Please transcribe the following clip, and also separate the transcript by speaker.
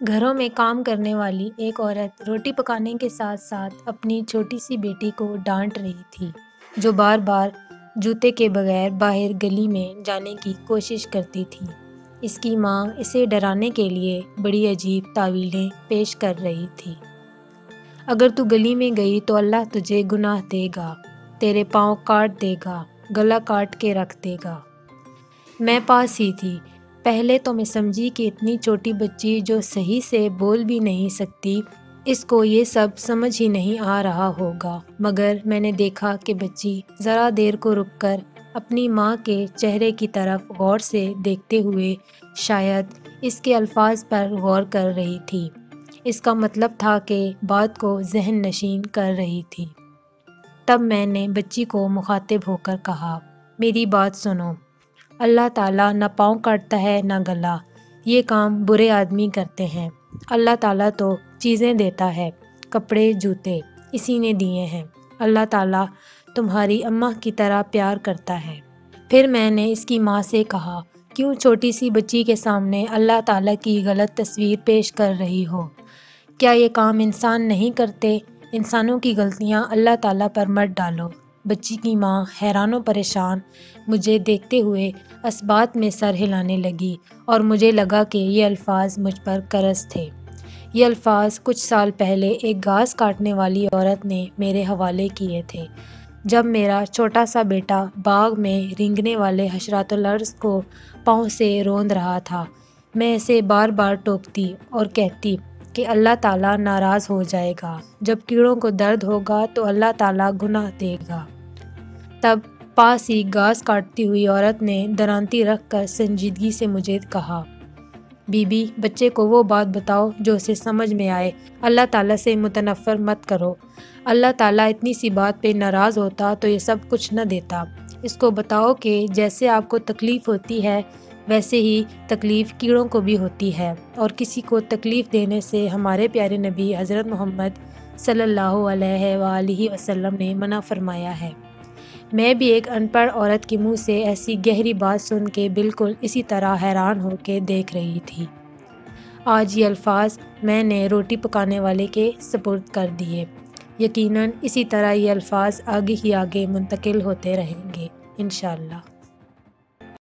Speaker 1: घरों में काम करने वाली एक औरत रोटी पकाने के साथ साथ अपनी छोटी सी बेटी को डांट रही थी, जो बार बार जूते के बगैर बाहर गली में जाने की कोशिश करती थी। इसकी माँ इसे डराने के लिए बड़ी अजीब तावीलें पेश कर रही थी। अगर तू गली में गई तो अल्लाह तुझे गुनाह देगा, तेरे पाँव काट देगा, गला काट के रख देगा। मैं पास ही थी पहले तो मैं समझी कि इतनी छोटी बच्ची जो सही से बोल भी नहीं सकती, इसको ये सब समझ ही नहीं आ रहा होगा। मगर मैंने देखा कि बच्ची ज़रा देर को रुककर अपनी माँ के चेहरे की तरफ़ गौर से देखते हुए शायद इसके अल्फाज पर गौर कर रही थी। इसका मतलब था कि बात को जहन नशीन कर रही थी। तब मैंने बच्ची को मुखातिब होकर कहा, मेरी बात सुनो। अल्लाह ताला न पाँव काटता है, ना गला। ये काम बुरे आदमी करते हैं। अल्लाह ताला तो चीज़ें देता है, कपड़े, जूते, इसी ने दिए हैं। अल्लाह ताला तुम्हारी अम्मा की तरह प्यार करता है। फिर मैंने इसकी माँ से कहा, क्यों छोटी सी बच्ची के सामने अल्लाह ताला की गलत तस्वीर पेश कर रही हो? क्या ये काम इंसान नहीं करते? इंसानों की गलतियाँ अल्लाह ताला पर मत डालो। बच्ची की माँ हैरान परेशान मुझे देखते हुए इसबात में सर हिलाने लगी और मुझे लगा कि ये अल्फाज मुझ पर करस थे। ये अल्फाज कुछ साल पहले एक घास काटने वाली औरत ने मेरे हवाले किए थे। जब मेरा छोटा सा बेटा बाग में रिंगने वाले हशरातुलर्स को पाँव से रोंद रहा था, मैं इसे बार बार टोकती और कहती कि अल्लाह ताला नाराज़ हो जाएगा। जब कीड़ों को दर्द होगा तो अल्लाह ताला गुनाह देगा। तब पास ही घास काटती हुई औरत ने दरांती रख कर संजीदगी से मुझे कहा, बीबी, बच्चे को वो बात बताओ जो उसे समझ में आए। अल्लाह ताला से मुतनफ़र मत करो। अल्लाह ताला इतनी सी बात पे नाराज़ होता तो ये सब कुछ न देता। इसको बताओ कि जैसे आपको तकलीफ़ होती है, वैसे ही तकलीफ़ कीड़ों को भी होती है। और किसी को तकलीफ़ देने से हमारे प्यारे नबी हज़रत मोहम्मद सल्लल्लाहु अलैहि वसल्लम ने मना फरमाया है। मैं भी एक अनपढ़ औरत के मुँह से ऐसी गहरी बात सुन के बिल्कुल इसी तरह हैरान होकर देख रही थी। आज ये अल्फाज मैंने रोटी पकाने वाले के सपुर्द कर दिए। यकीनन इसी तरह ये अल्फाज आगे ही आगे मुंतकिल होते रहेंगे इन